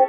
you